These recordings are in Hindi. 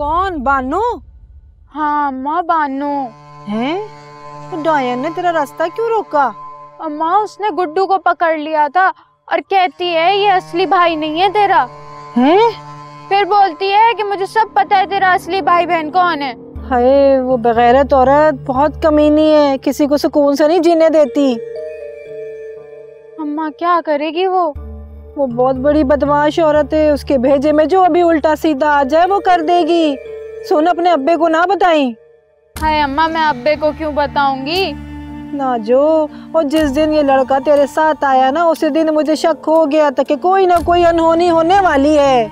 कौन? बानो? हाँ अम्मा बानो। हैं? तो डायन ने तेरा रास्ता क्यों रोका? अम्मा उसने गुड्डू को पकड़ लिया था और कहती है ये असली भाई नहीं है तेरा। हैं? फिर बोलती है कि मुझे सब पता है तेरा असली भाई बहन कौन है। हाय वो बगैरत औरत बहुत कमीनी है किसी को सुकून से नहीं जीने देती। अम्मा क्या करेगी वो? वो बहुत बड़ी बदमाश औरत है उसके भेजे में जो अभी उल्टा सीधा आ जाए वो कर देगी। सुन अपने अब्बे को ना बताई। हाय अम्मा मैं अब्बे को क्यों बताऊँगी? ना जो और जिस दिन ये लड़का तेरे साथ आया ना उसी दिन मुझे शक हो गया था कि कोई ना कोई अनहोनी होने वाली है।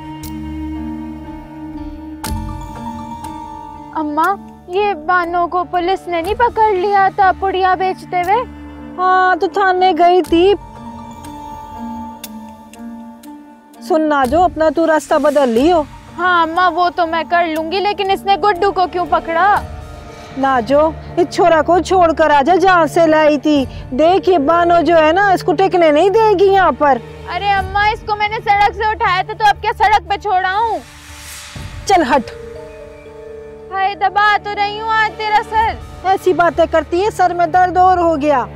अम्मा ये बानो को पुलिस ने नहीं पकड़ लिया था पुड़िया बेचते हुए? हाँ तो थाने गई थी सुन ना जो अपना तू रास्ता बदल लियो। हाँ अम्मा वो तो मैं कर लूँगी लेकिन इसने गुड्डू को क्यों पकड़ा? ना जो इस छोरा को छोड़ कर आजा जहाँ से लाई थी। देख ये बानो जो है ना इसको टेकने नहीं देगी यहाँ पर। अरे अम्मा इसको मैंने सड़क से उठाया था तो अब क्या सड़क पे छोड़ा हूँ चल हट। हाय दबा तो रही हूँ आज तेरा सर। ऐसी बातें करती है सर में दर्द और हो गया।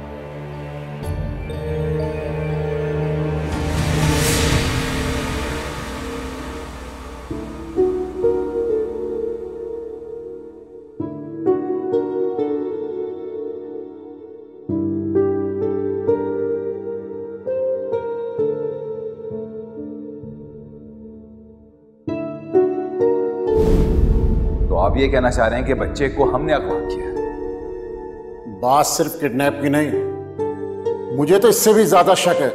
आप ये कहना चाह रहे हैं कि बच्चे को हमने अगवा किया है। बात सिर्फ़ किडनैप की नहीं। मुझे तो इससे भी ज़्यादा शक है।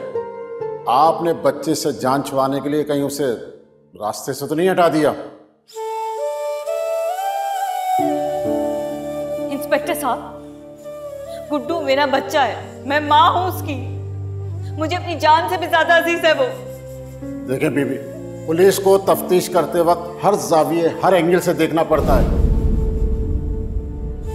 आपने बच्चे से जान छुड़ाने के लिए कहीं उसे रास्ते से तो नहीं हटा दिया। इंस्पेक्टर साहब गुड्डू मेरा बच्चा है। मैं माँ हूँ उसकी। मुझे अपनी जान से भी ज़्यादा अज़ीज़ है वो। देखें बीबी पुलिस को तफ्तीश करते वक्त हर जाविये हर एंगल से देखना पड़ता है।